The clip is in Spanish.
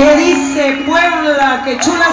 ¿Qué dice Puebla? ¡Que chula